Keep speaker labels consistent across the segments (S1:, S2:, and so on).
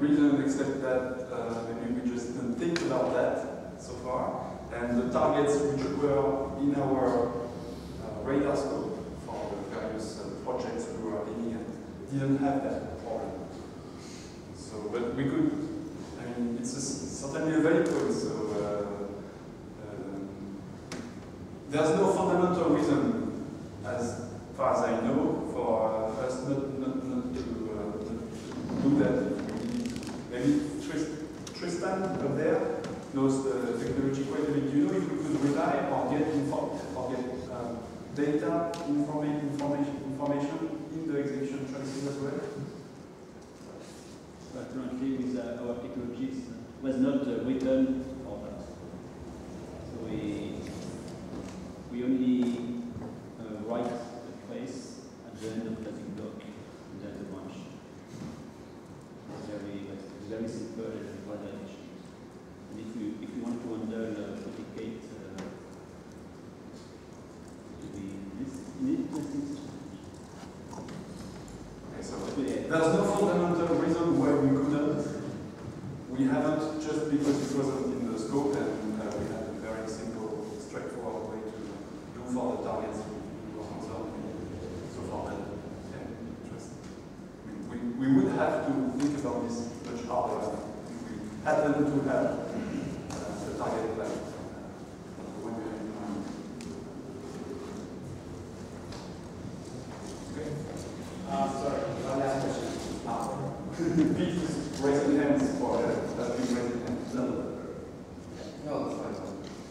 S1: reason except that uh, maybe we just didn't think about that so far. And the targets which were in our uh, radar scope for the various uh, projects we were aiming at didn't have that problem. So, but we could, I mean, it's a, certainly a vehicle, so uh, um, there's no fundamental reason, as far as I know, for uh, us not, not, not to, uh, not to do that. Maybe Tristan up there knows the technology quite a bit. Do you know if we could rely or get info or get um, data information, information information in the execution traces as well?
S2: But currently, with uh, our technologies, was not uh, written for that. So we we only uh, write a trace at the end of the block in the branch. It's very it's very simple and rather efficient. And if you if you want to handle uh, duplicate, uh, it will be this interesting.
S1: Okay, so
S2: But yeah,
S1: there's no fundamental reason why we couldn't. We haven't just because it wasn't in the scope and uh, we had a very simple, straightforward way to do for the targets we were concerned. So far, just we, we, we would have to think about this much harder if we happen to have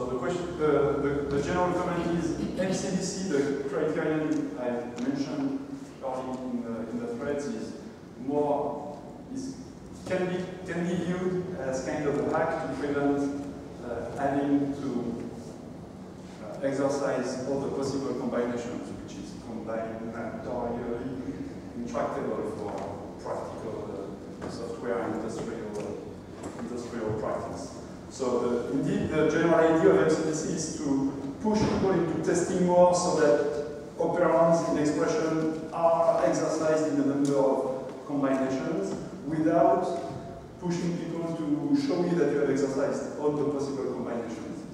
S3: So
S1: the question, the, the, the general comment is MCDC, the criterion I mentioned early in the, in the threads is more, is, can be, can be viewed as kind of a hack to prevent uh, having to uh, exercise all the possible combinations, which is combinatorially intractable for software industrial, industrial practice. So the, indeed, the general idea of MCDC is to push people into testing more so that operands in expression are exercised in a number of combinations without pushing people to show me that you have exercised all the possible combinations.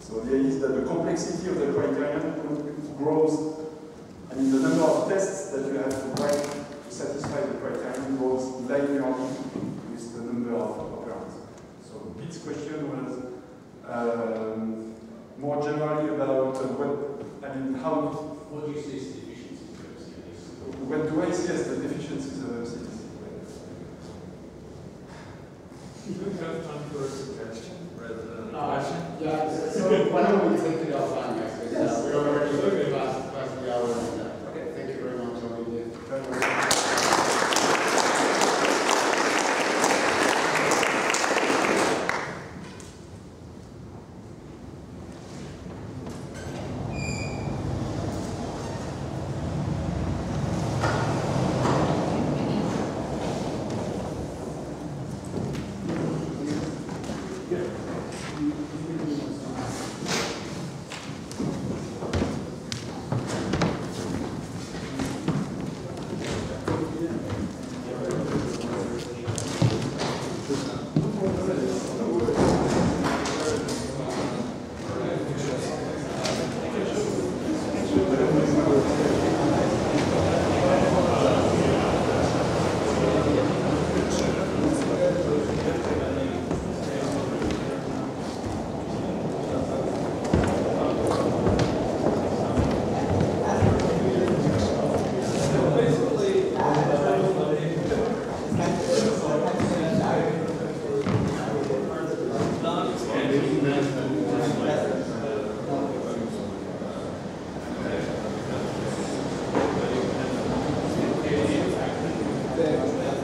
S1: So the idea is that the complexity of the criterion grows, and the number of tests that you have to write and how
S3: what do you see as the efficiencies
S1: What do I see as the deficiencies of MCS?
S4: Do you have time for a suggestion rather than a question?
S5: Uh, yeah, so why don't we take it offline next week? Yes. Uh, We're already Gracias.